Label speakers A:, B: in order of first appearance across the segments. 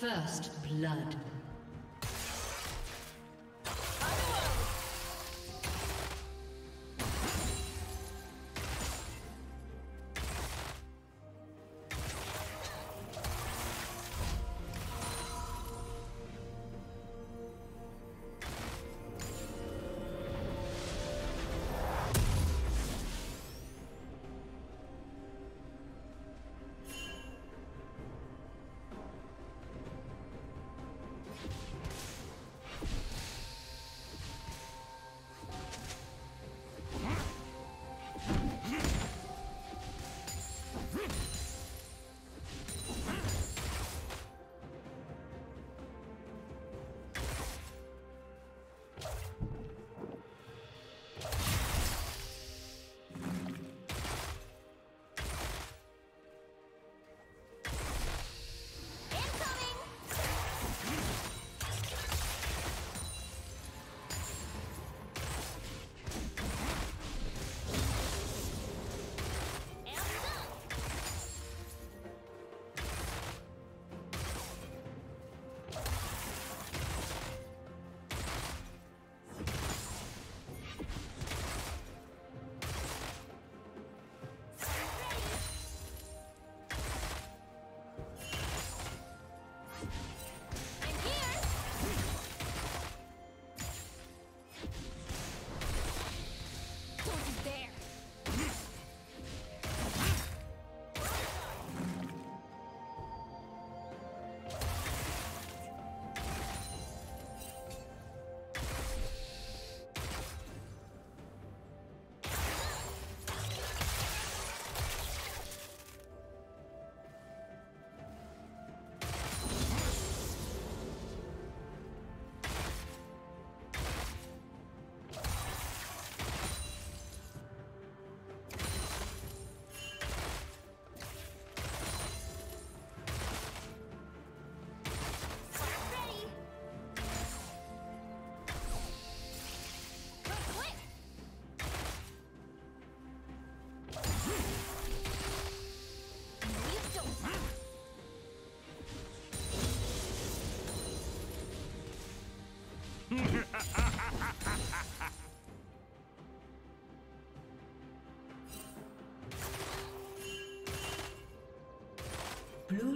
A: First blood.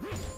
A: Hmph!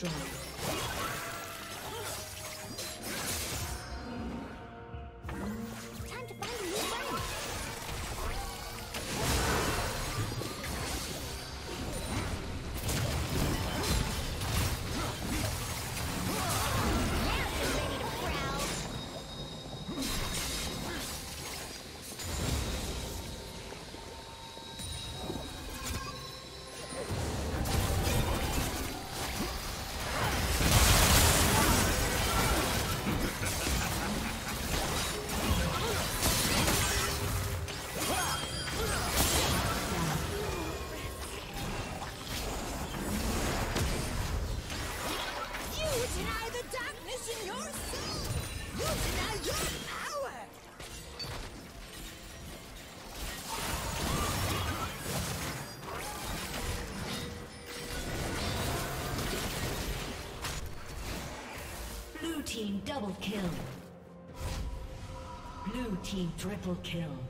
A: team triple kill.